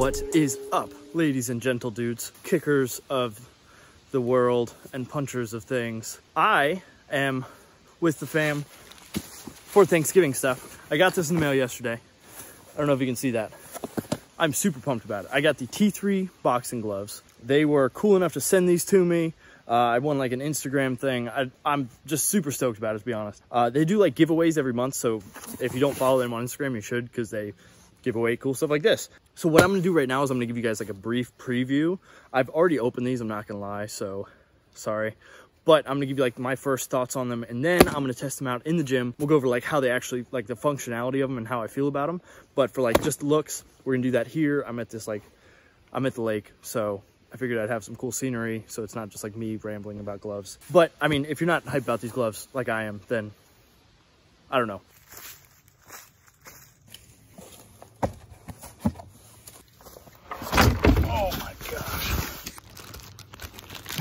What is up, ladies and gentle dudes, kickers of the world and punchers of things? I am with the fam for Thanksgiving stuff. I got this in the mail yesterday. I don't know if you can see that. I'm super pumped about it. I got the T3 boxing gloves. They were cool enough to send these to me. Uh, I won like an Instagram thing. I, am just super stoked about it, to be honest. Uh, they do like giveaways every month. So if you don't follow them on Instagram, you should because they give away cool stuff like this. So what I'm gonna do right now is I'm gonna give you guys like a brief preview. I've already opened these, I'm not gonna lie, so sorry. But I'm gonna give you like my first thoughts on them and then I'm gonna test them out in the gym. We'll go over like how they actually, like the functionality of them and how I feel about them. But for like just looks, we're gonna do that here. I'm at this like, I'm at the lake, so I figured I'd have some cool scenery so it's not just like me rambling about gloves. But I mean, if you're not hyped about these gloves like I am, then I don't know.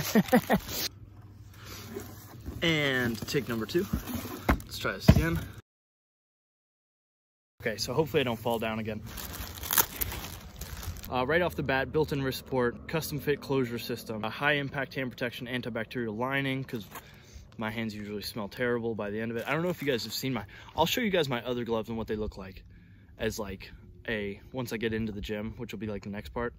and take number two. Let's try this again. Okay, so hopefully I don't fall down again. Uh, right off the bat, built-in wrist support, custom fit closure system, a high impact hand protection, antibacterial lining, because my hands usually smell terrible by the end of it. I don't know if you guys have seen my, I'll show you guys my other gloves and what they look like as like a, once I get into the gym, which will be like the next part.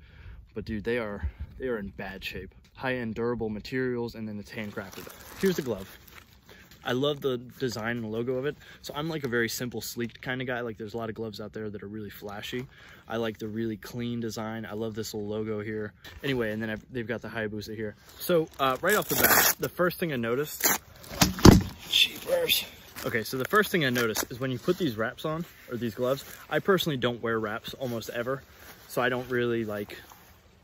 But dude, they are, they are in bad shape high-end durable materials, and then it's handcrafted. Here's the glove. I love the design and the logo of it. So I'm like a very simple, sleek kind of guy. Like there's a lot of gloves out there that are really flashy. I like the really clean design. I love this little logo here. Anyway, and then I've, they've got the Hayabusa here. So uh, right off the bat, the first thing I noticed, cheapers. Okay, so the first thing I noticed is when you put these wraps on, or these gloves, I personally don't wear wraps almost ever. So I don't really like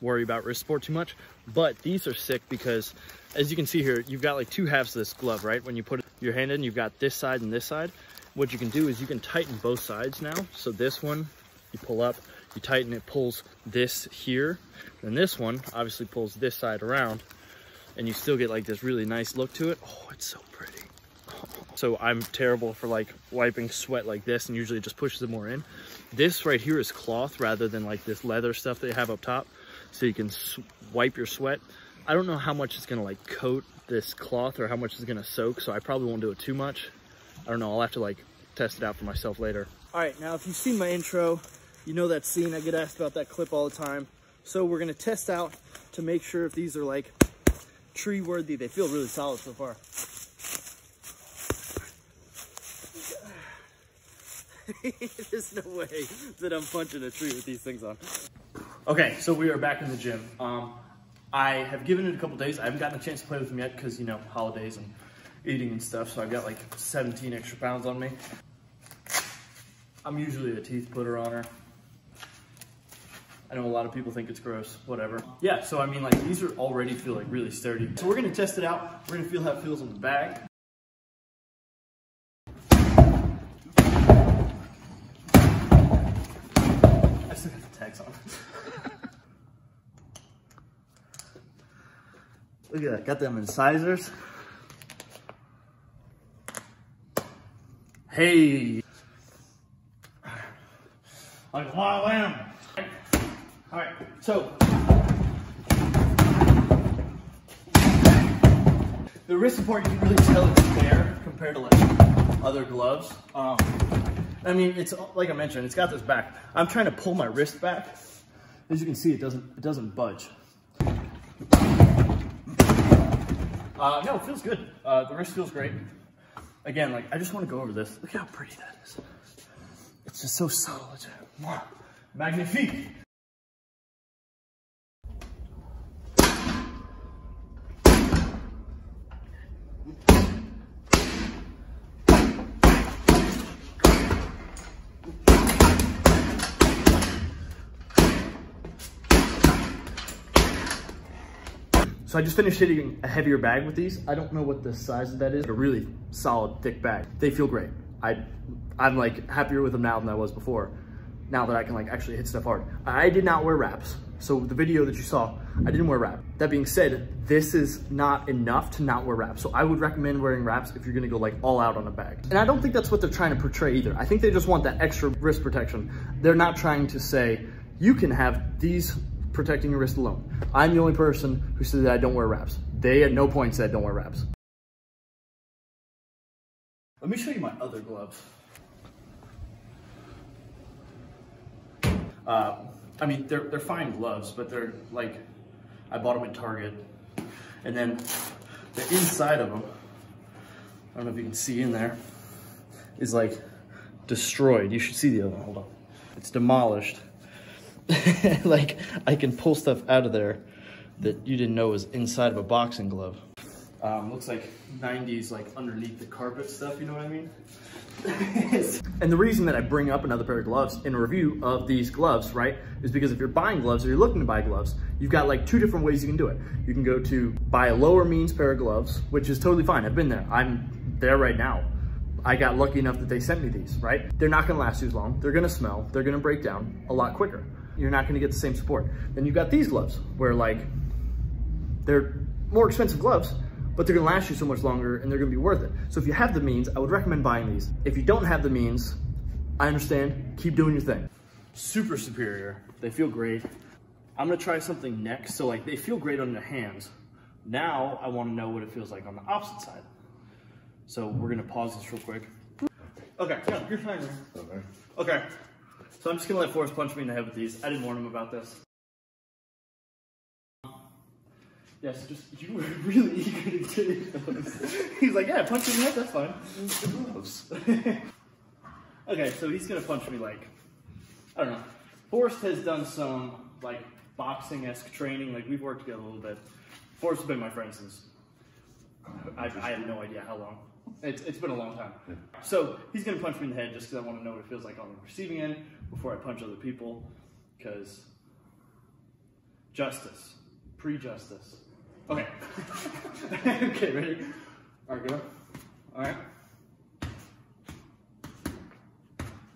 worry about wrist support too much. But these are sick because as you can see here, you've got like two halves of this glove, right? When you put your hand in, you've got this side and this side. What you can do is you can tighten both sides now. So this one, you pull up, you tighten it, pulls this here. And this one obviously pulls this side around and you still get like this really nice look to it. Oh, it's so pretty. So I'm terrible for like wiping sweat like this and usually it just pushes it more in. This right here is cloth rather than like this leather stuff they have up top so you can wipe your sweat. I don't know how much it's gonna like coat this cloth or how much it's gonna soak, so I probably won't do it too much. I don't know, I'll have to like test it out for myself later. All right, now if you've seen my intro, you know that scene, I get asked about that clip all the time. So we're gonna test out to make sure if these are like tree worthy. They feel really solid so far. There's no way that I'm punching a tree with these things on. Okay, so we are back in the gym. Um, I have given it a couple days. I haven't gotten a chance to play with them yet because, you know, holidays and eating and stuff. So I've got like 17 extra pounds on me. I'm usually a teeth putter on her. I know a lot of people think it's gross, whatever. Yeah, so I mean like these are already feel like really sturdy. So we're gonna test it out. We're gonna feel how it feels on the bag. I still got the tags on. Look at that, got them incisors. Hey. Like a wild lamb. All right, so. The wrist support, you can really tell it's there compared to like other gloves. Um, I mean, it's like I mentioned, it's got this back. I'm trying to pull my wrist back. As you can see, it doesn't, it doesn't budge. Uh, no, it feels good. Uh, the wrist feels great. Again, like, I just want to go over this. Look how pretty that is. It's just so solid. Magnifique. So I just finished hitting a heavier bag with these. I don't know what the size of that is, but a really solid, thick bag. They feel great. I, I'm like happier with them now than I was before. Now that I can like actually hit stuff hard. I did not wear wraps. So the video that you saw, I didn't wear wrap. That being said, this is not enough to not wear wraps. So I would recommend wearing wraps if you're gonna go like all out on a bag. And I don't think that's what they're trying to portray either. I think they just want that extra wrist protection. They're not trying to say, You can have these protecting your wrist alone. I'm the only person who said that I don't wear wraps. They at no point said don't wear wraps. Let me show you my other gloves. Uh, I mean, they're, they're fine gloves, but they're like, I bought them at Target. And then the inside of them, I don't know if you can see in there, is like destroyed. You should see the other one, hold on. It's demolished. like I can pull stuff out of there that you didn't know was inside of a boxing glove. Um, looks like 90s like underneath the carpet stuff, you know what I mean? and the reason that I bring up another pair of gloves in a review of these gloves, right, is because if you're buying gloves or you're looking to buy gloves, you've got like two different ways you can do it. You can go to buy a lower means pair of gloves, which is totally fine. I've been there. I'm there right now. I got lucky enough that they sent me these, right? They're not gonna last too long. They're gonna smell. They're gonna break down a lot quicker. You're not gonna get the same support. Then you've got these gloves where like, they're more expensive gloves, but they're gonna last you so much longer and they're gonna be worth it. So if you have the means, I would recommend buying these. If you don't have the means, I understand, keep doing your thing. Super superior, they feel great. I'm gonna try something next. So like they feel great on your hands. Now I wanna know what it feels like on the opposite side. So we're gonna pause this real quick. Okay, yeah, you're fine. Okay. Okay. So I'm just gonna let Forrest punch me in the head with these. I didn't warn him about this. Yes, just you were really eager to get those. He's like, yeah, punch me in the head, that's fine. Okay, so he's gonna punch me like, I don't know. Forrest has done some like boxing-esque training. Like we've worked together a little bit. Forrest has been my friend since I, I have no idea how long. It's, it's been a long time. Yeah. So he's gonna punch me in the head just because I want to know what it feels like on the receiving end before I punch other people. Because justice, pre-justice. Okay. okay, ready? All right, go. All right.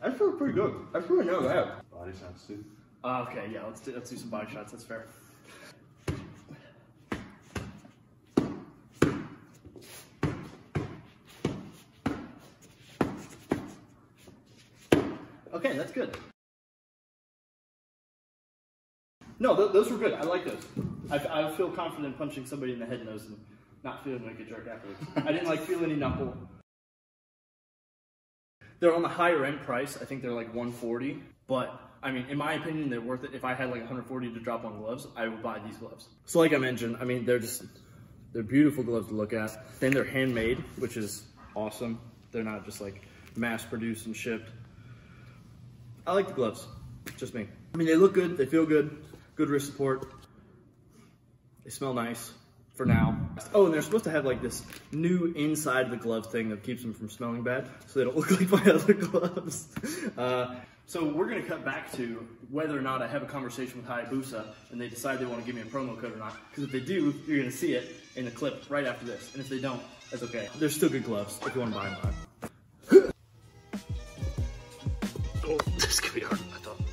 I feel pretty good. I feel know that. Body shots too. Uh, okay, yeah. Let's do, let's do some body shots. That's fair. Okay, that's good. No, th those were good. I like those. I, I feel confident punching somebody in the head nose and not feeling like a jerk afterwards. I didn't like feel any knuckle. They're on the higher end price. I think they're like 140. But I mean, in my opinion, they're worth it. If I had like 140 to drop on gloves, I would buy these gloves. So like I mentioned, I mean, they're just, they're beautiful gloves to look at. Then they're handmade, which is awesome. They're not just like mass produced and shipped. I like the gloves, just me. I mean, they look good, they feel good, good wrist support. They smell nice for now. Oh, and they're supposed to have like this new inside the glove thing that keeps them from smelling bad, so they don't look like my other gloves. Uh, so we're gonna cut back to whether or not I have a conversation with Hayabusa and they decide they wanna give me a promo code or not. Because if they do, you're gonna see it in the clip right after this. And if they don't, that's okay. They're still good gloves if you wanna buy them. ですけど、いと。